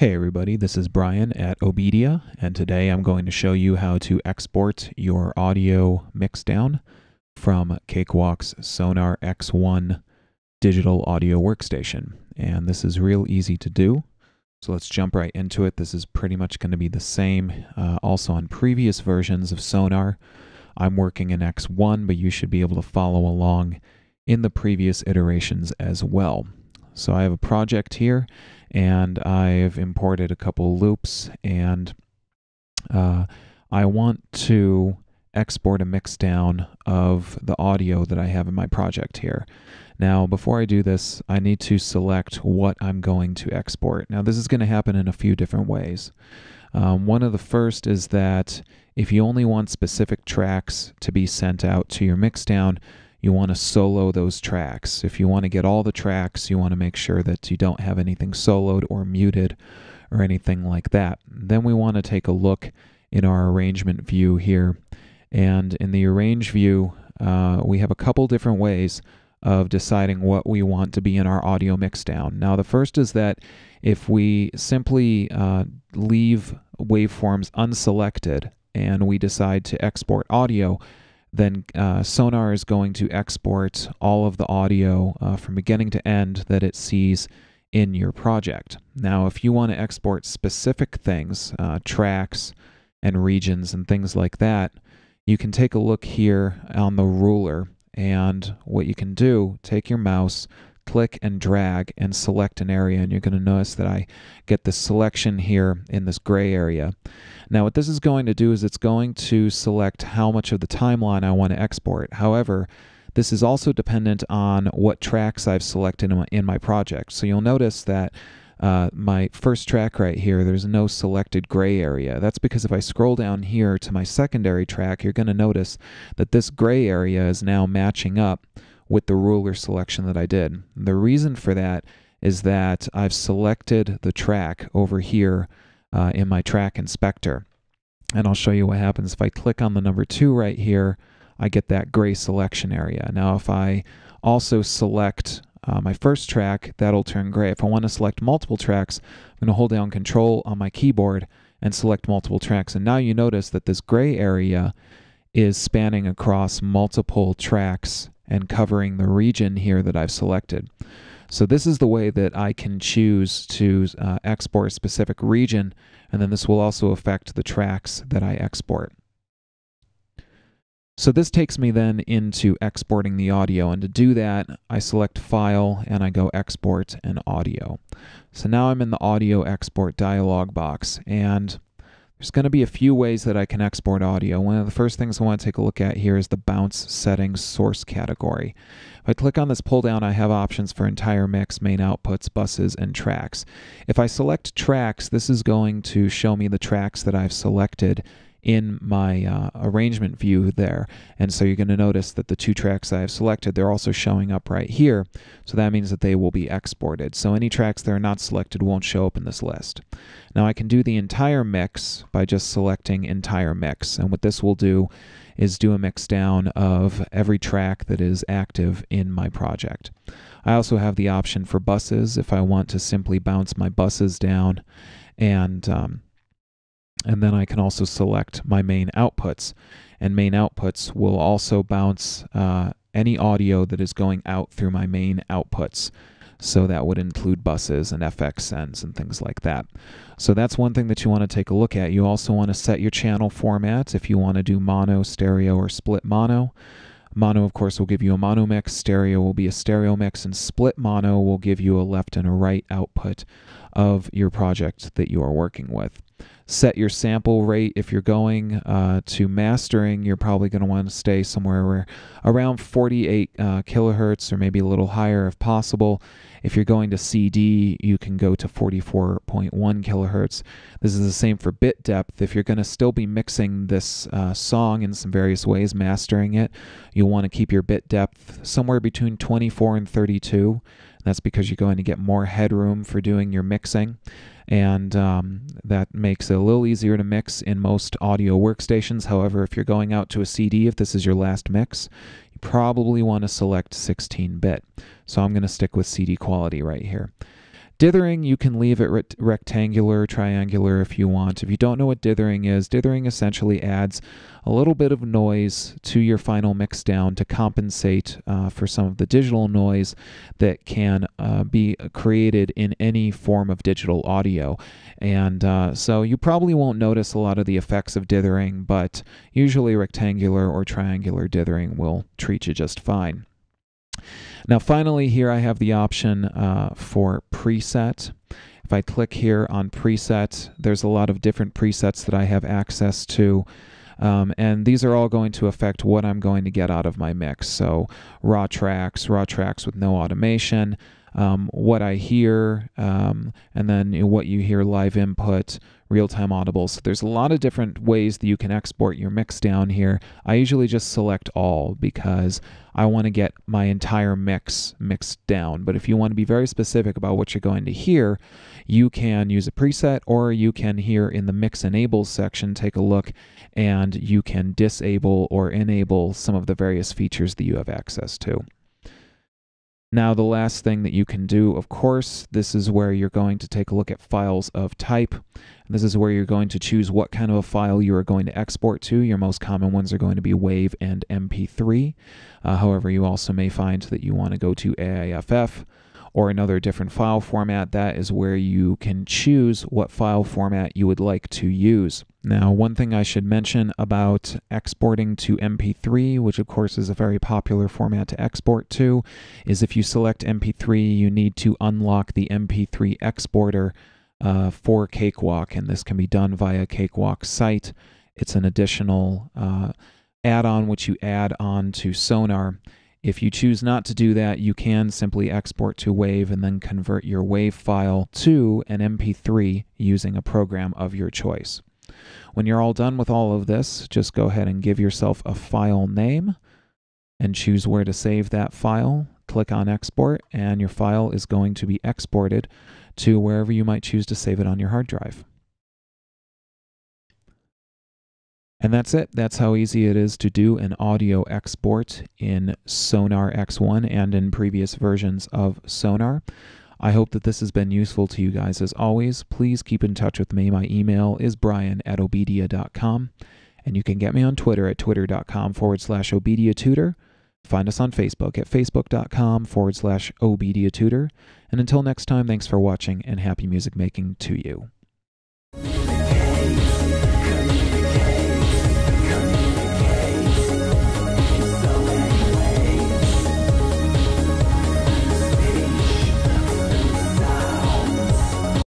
Hey everybody, this is Brian at Obedia, and today I'm going to show you how to export your audio mixdown from Cakewalk's Sonar X1 digital audio workstation. And this is real easy to do. So let's jump right into it. This is pretty much going to be the same uh, also on previous versions of Sonar. I'm working in X1, but you should be able to follow along in the previous iterations as well. So I have a project here and I've imported a couple loops and uh, I want to export a mixdown of the audio that I have in my project here. Now, before I do this, I need to select what I'm going to export. Now, this is going to happen in a few different ways. Um, one of the first is that if you only want specific tracks to be sent out to your mixdown, you want to solo those tracks. If you want to get all the tracks, you want to make sure that you don't have anything soloed or muted or anything like that. Then we want to take a look in our arrangement view here. And in the arrange view, uh, we have a couple different ways of deciding what we want to be in our audio mixdown. Now, the first is that if we simply uh, leave waveforms unselected and we decide to export audio, then uh, Sonar is going to export all of the audio uh, from beginning to end that it sees in your project. Now, if you want to export specific things, uh, tracks and regions and things like that, you can take a look here on the ruler. And what you can do, take your mouse, click and drag and select an area. And you're going to notice that I get the selection here in this gray area. Now what this is going to do is it's going to select how much of the timeline I want to export. However, this is also dependent on what tracks I've selected in my, in my project. So you'll notice that uh, my first track right here, there's no selected gray area. That's because if I scroll down here to my secondary track, you're going to notice that this gray area is now matching up with the ruler selection that I did. The reason for that is that I've selected the track over here uh, in my track inspector. And I'll show you what happens if I click on the number two right here, I get that gray selection area. Now if I also select uh, my first track, that'll turn gray. If I want to select multiple tracks, I'm going to hold down control on my keyboard and select multiple tracks. And now you notice that this gray area is spanning across multiple tracks and covering the region here that I've selected. So this is the way that I can choose to uh, export a specific region, and then this will also affect the tracks that I export. So this takes me then into exporting the audio, and to do that, I select File, and I go Export and Audio. So now I'm in the Audio Export dialog box, and there's going to be a few ways that I can export audio. One of the first things I want to take a look at here is the bounce settings source category. If I click on this pull down, I have options for entire mix, main outputs, buses, and tracks. If I select tracks, this is going to show me the tracks that I've selected in my uh, arrangement view there. And so you're going to notice that the two tracks I have selected, they're also showing up right here. So that means that they will be exported. So any tracks that are not selected won't show up in this list. Now I can do the entire mix by just selecting entire mix. And what this will do is do a mix down of every track that is active in my project. I also have the option for buses if I want to simply bounce my buses down and um, and then I can also select my main outputs. And main outputs will also bounce uh, any audio that is going out through my main outputs. So that would include buses and FX sends and things like that. So that's one thing that you want to take a look at. You also want to set your channel format if you want to do mono, stereo, or split mono. Mono, of course, will give you a mono mix, stereo will be a stereo mix, and split mono will give you a left and a right output of your project that you are working with set your sample rate. If you're going uh, to mastering, you're probably going to want to stay somewhere where around 48 uh, kilohertz or maybe a little higher if possible. If you're going to CD, you can go to 44.1 kilohertz. This is the same for bit depth. If you're going to still be mixing this uh, song in some various ways, mastering it, you'll want to keep your bit depth somewhere between 24 and 32. That's because you're going to get more headroom for doing your mixing and um, that makes it a little easier to mix in most audio workstations. However, if you're going out to a CD, if this is your last mix, you probably want to select 16-bit. So I'm going to stick with CD quality right here. Dithering, you can leave it rect- rectangular, triangular if you want. If you don't know what dithering is, dithering essentially adds a little bit of noise to your final mix down to compensate uh, for some of the digital noise that can uh, be created in any form of digital audio. And uh, so you probably won't notice a lot of the effects of dithering, but usually rectangular or triangular dithering will treat you just fine. Now finally here I have the option uh, for preset. If I click here on preset, there's a lot of different presets that I have access to. Um, and these are all going to affect what I'm going to get out of my mix. So raw tracks, raw tracks with no automation, um, what I hear, um, and then you know, what you hear live input, real time audibles. So there's a lot of different ways that you can export your mix down here. I usually just select all because I want to get my entire mix mixed down. But if you want to be very specific about what you're going to hear, you can use a preset or you can here in the mix enables section take a look and you can disable or enable some of the various features that you have access to. Now, the last thing that you can do, of course, this is where you're going to take a look at files of type. This is where you're going to choose what kind of a file you are going to export to. Your most common ones are going to be WAV and MP3. Uh, however, you also may find that you want to go to AIFF or another different file format, that is where you can choose what file format you would like to use. Now, one thing I should mention about exporting to MP3, which of course is a very popular format to export to, is if you select MP3, you need to unlock the MP3 exporter uh, for Cakewalk, and this can be done via Cakewalk site. It's an additional uh, add on which you add on to Sonar. If you choose not to do that, you can simply export to WAV and then convert your WAV file to an MP3 using a program of your choice. When you're all done with all of this, just go ahead and give yourself a file name and choose where to save that file. Click on export and your file is going to be exported to wherever you might choose to save it on your hard drive. And that's it. That's how easy it is to do an audio export in Sonar X1 and in previous versions of Sonar. I hope that this has been useful to you guys. As always, please keep in touch with me. My email is brian at obedia.com. And you can get me on Twitter at twitter.com forward slash obedia tutor. Find us on Facebook at facebook.com forward slash obedia tutor. And until next time, thanks for watching and happy music making to you.